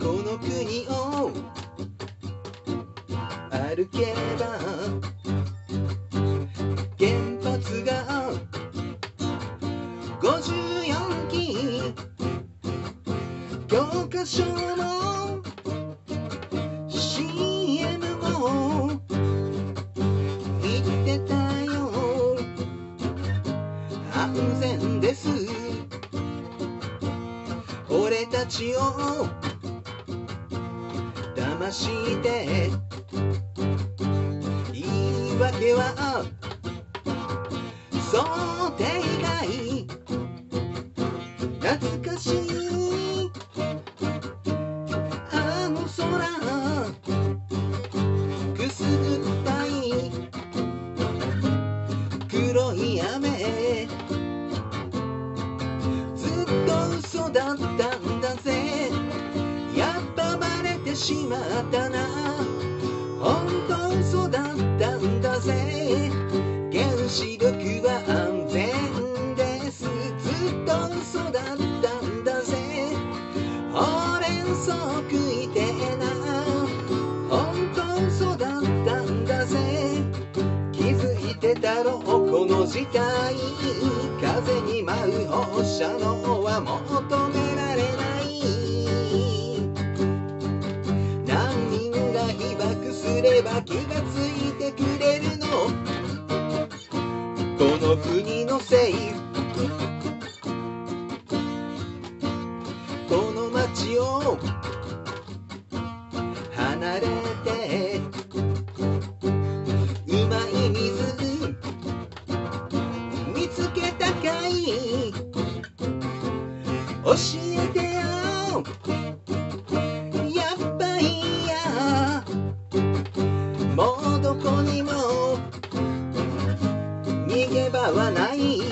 この国を歩けば原発が54基教科書の CM も言ってたよ安全です俺たちをまして。言い訳はてしまったな。本当嘘だったんだぜ。原子力は安全です。ずっと嘘だったんだぜ。ほうれん草食いてえな。本当嘘だったんだぜ。気づいてたろう。この事態風に舞う放射能は求められの国のせい。この街を離れて。うまい水見つけたかい。教えてよ。やっぱいや。もうどこにもげ場はない。ず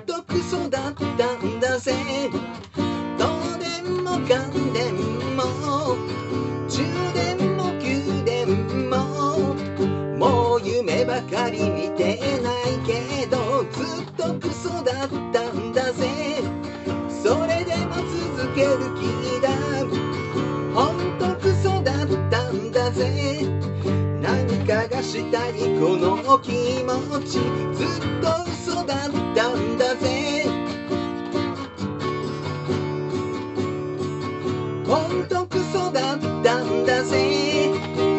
っとクソだったんだぜ。したいこのお気持ちずっと嘘だったんだぜ。ほんとクソだったんだぜ。